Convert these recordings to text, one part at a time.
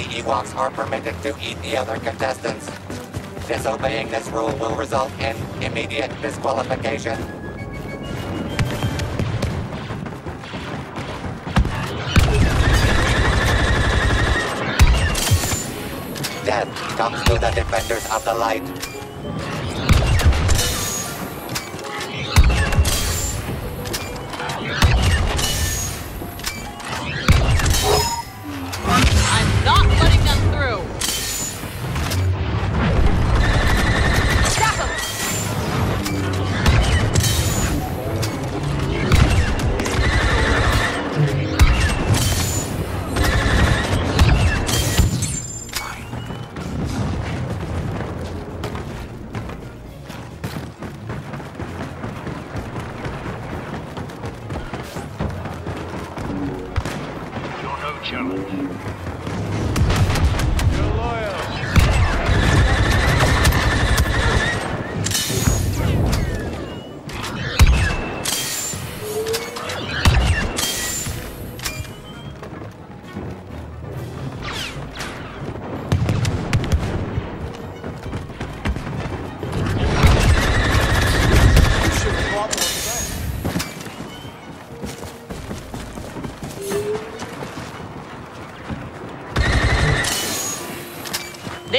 Only Ewoks are permitted to eat the other contestants. Disobeying this rule will result in immediate disqualification. Death comes to the defenders of the light.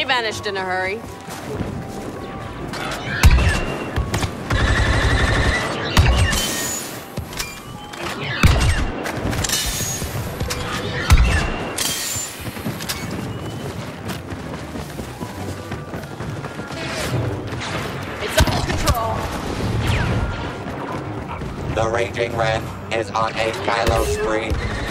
They vanished in a hurry. The Raging Ren is on a Kylo spree.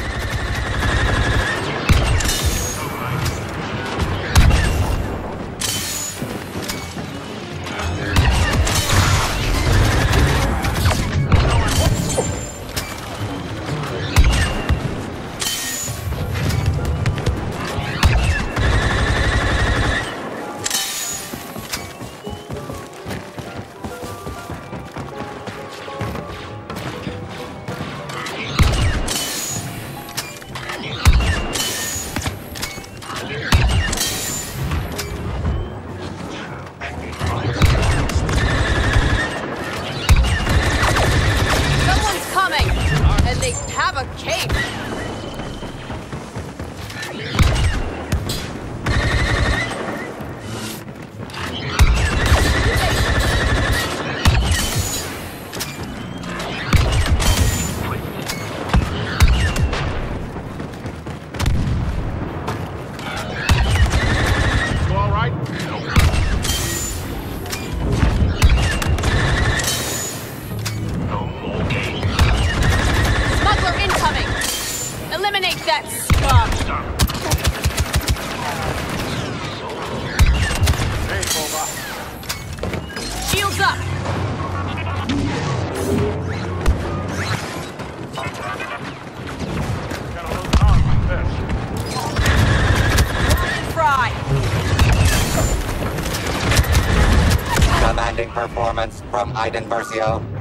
Performance from Iden Versio.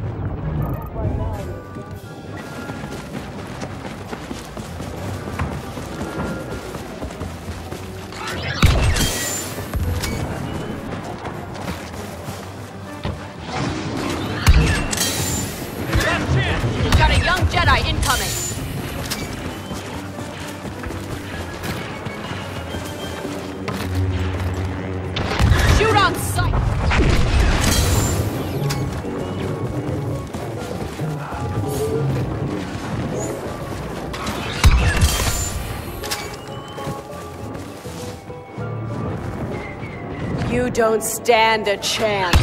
Don't stand a chance.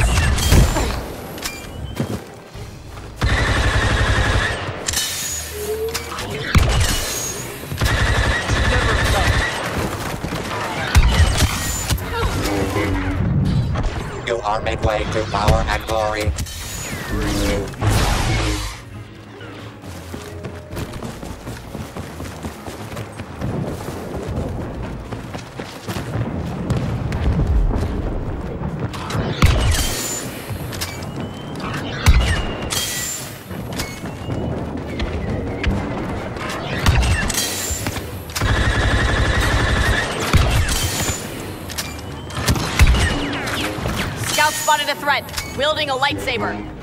You are midway to power and glory. Wielding a lightsaber.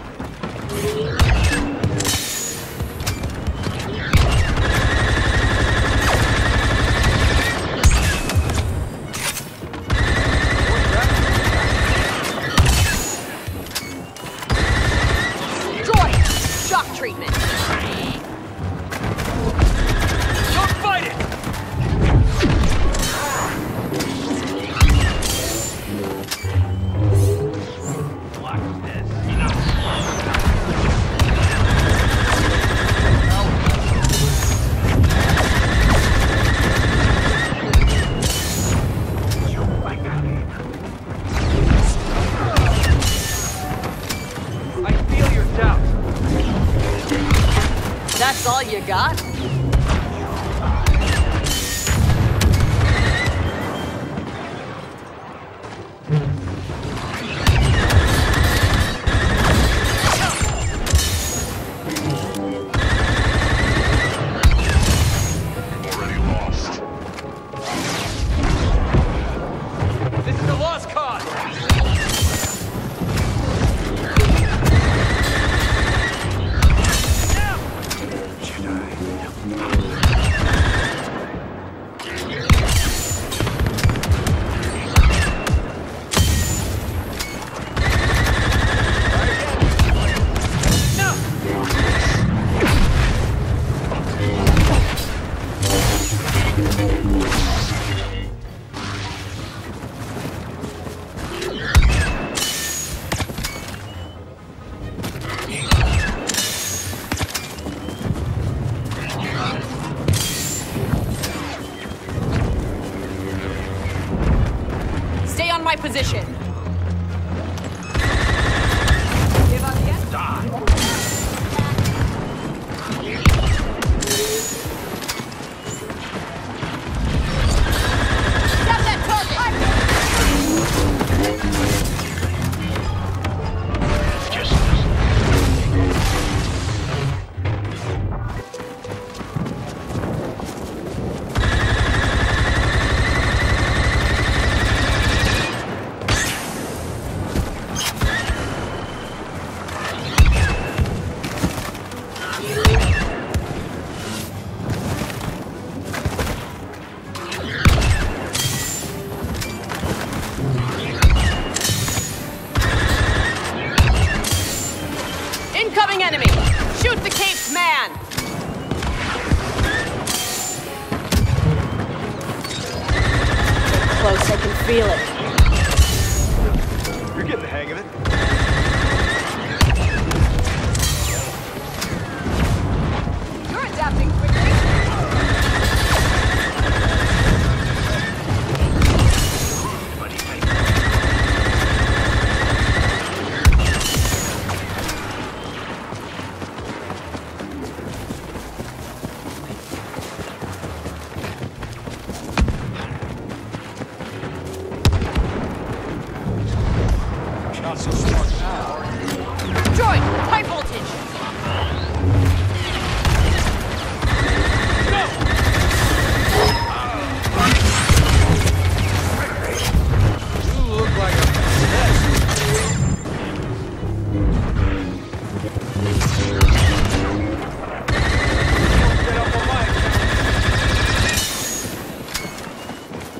Feel it. Not so smart now. Droid, high voltage! You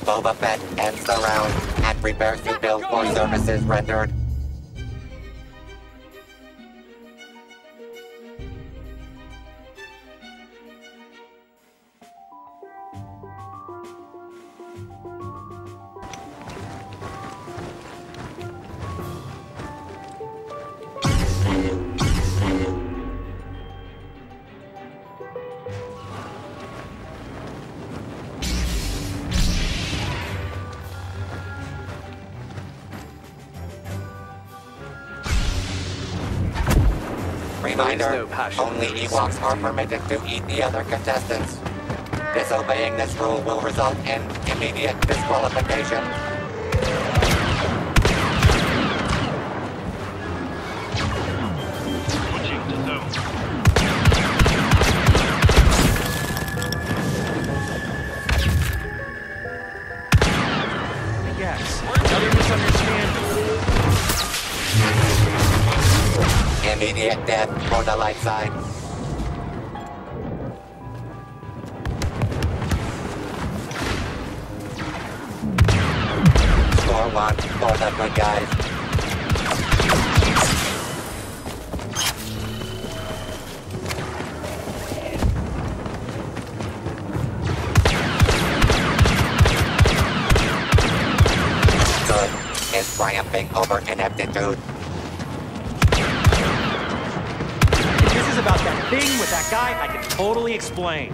on Boba Fett ends the round and prepares to bill for services rendered. Reminder, no only Ewoks are permitted to eat the other contestants. Disobeying this rule will result in immediate disqualification. Death for the light side. Score one for the good guys. Triumphing over ineptitude. About that thing with that guy, I can totally explain.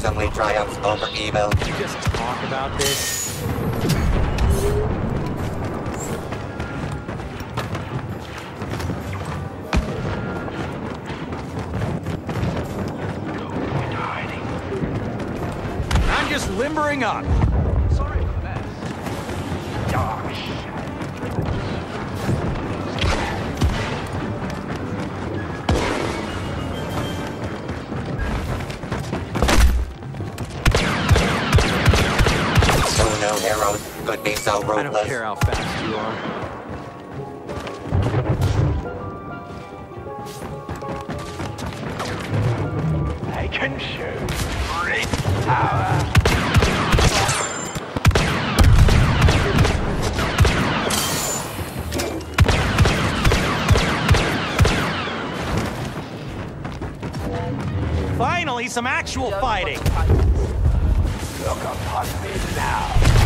Gruesomely triumphs over evil. Just talk about this. I'm just limbering up. Could be so I don't care how fast you are. I can shoot. Great power. Finally, some actual fighting. Look upon me now.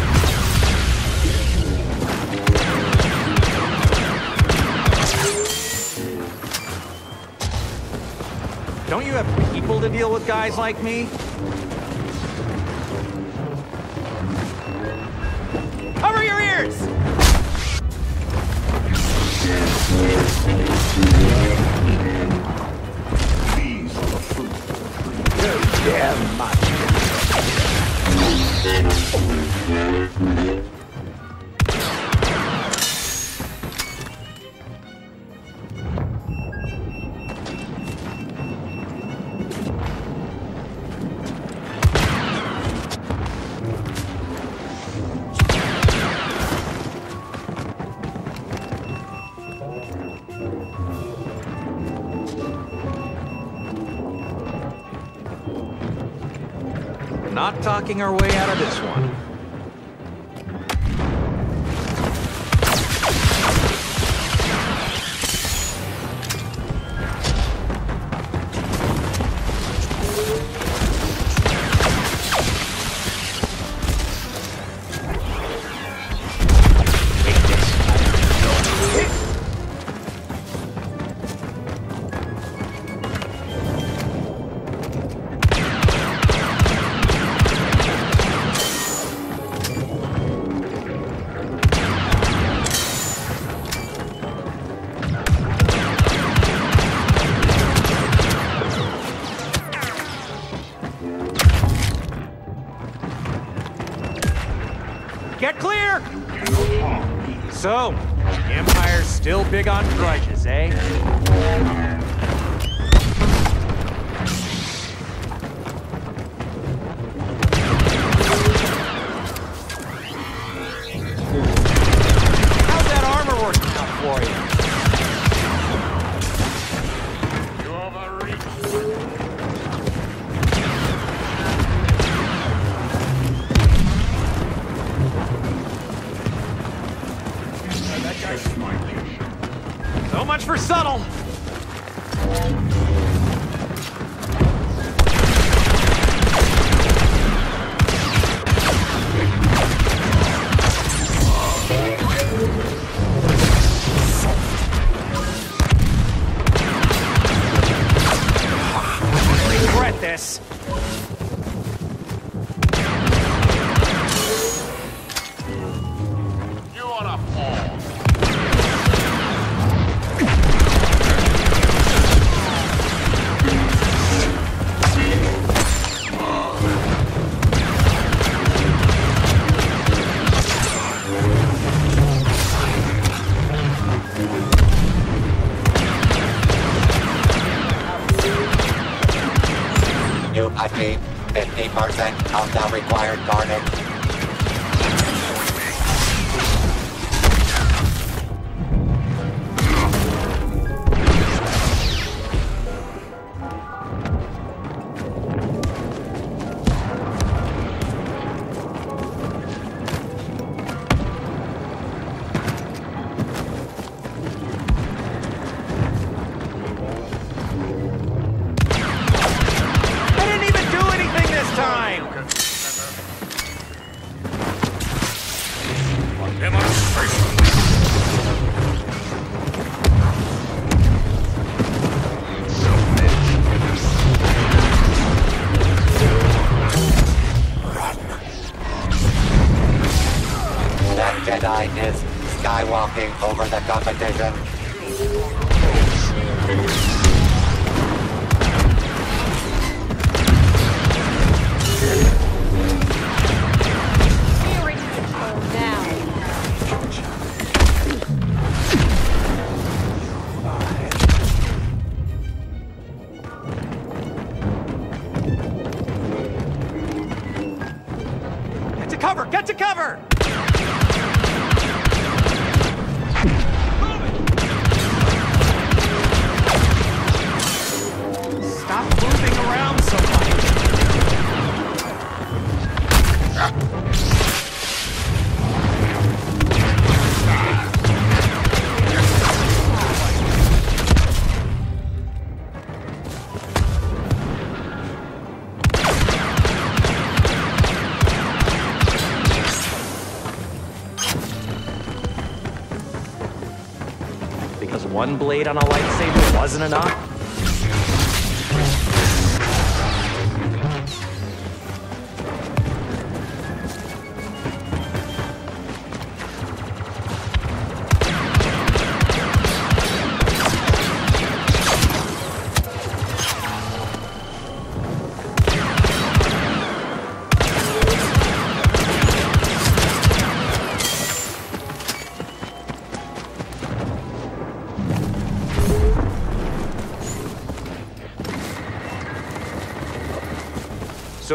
Don't you have people to deal with guys like me? Cover your ears! Not talking our way out of this one. For? 50% required carnage. Jedi is skywalking over the competition. Blade on a lightsaber wasn't enough?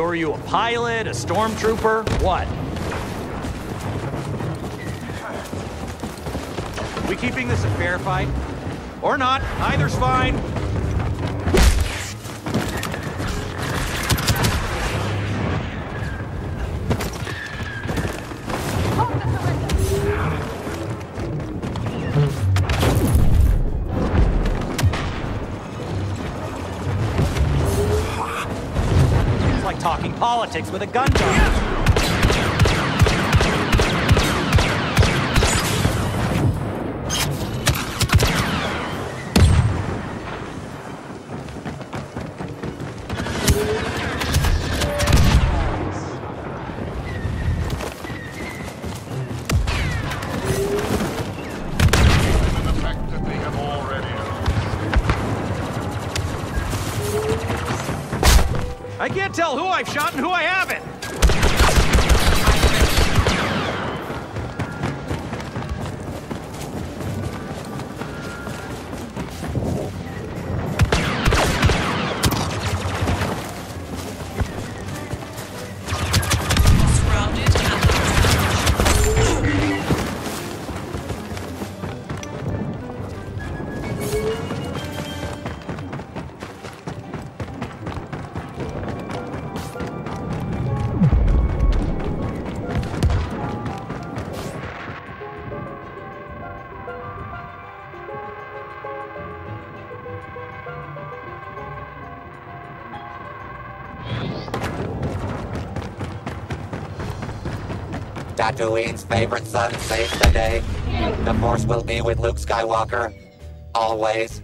Are you a pilot, a stormtrooper? What? We keeping this a fair fight? Or not? Either's fine. Politics with a gun gun. I can't tell who I've shot and who I haven't. Tatooine's favorite son saves the day. The Force will be with Luke Skywalker. Always.